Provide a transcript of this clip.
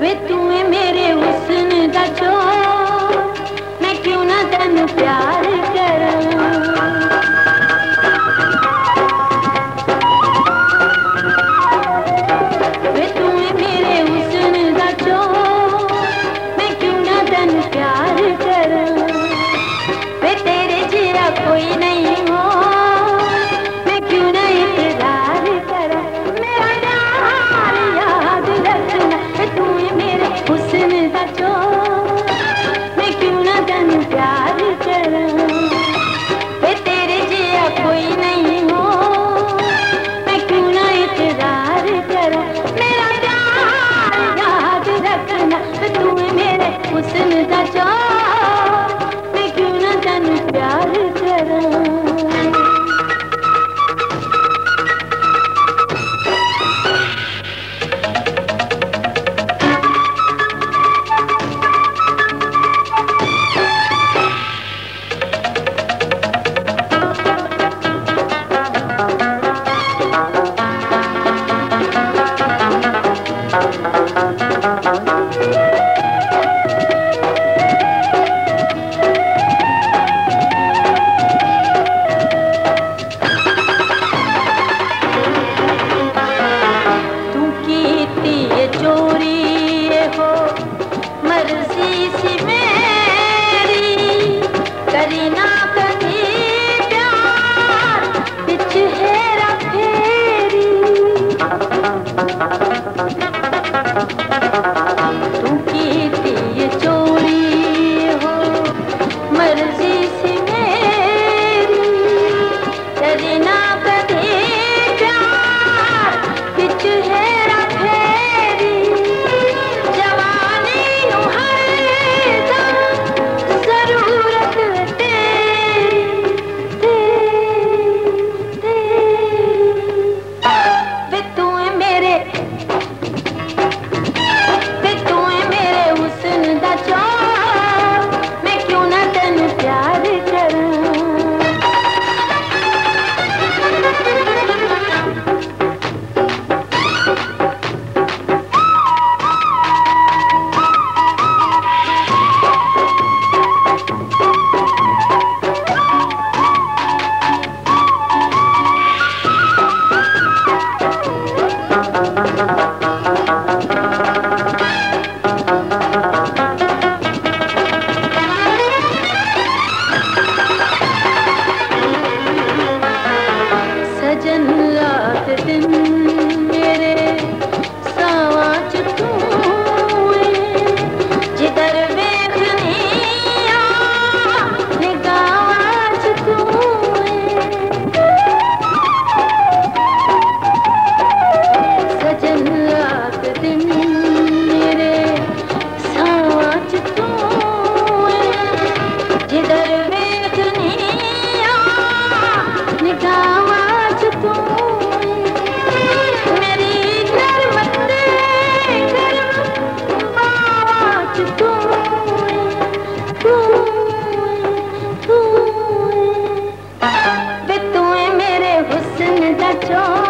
ਵੇ ਤੂੰ ਏ ਮੇਰੇ ਹੁਸਨ ਦਾ ਚੋਰ ਮੈਂ ਕਿਉਂ ਨਾ ਤੈਨੂੰ ਪਿਆਰ चो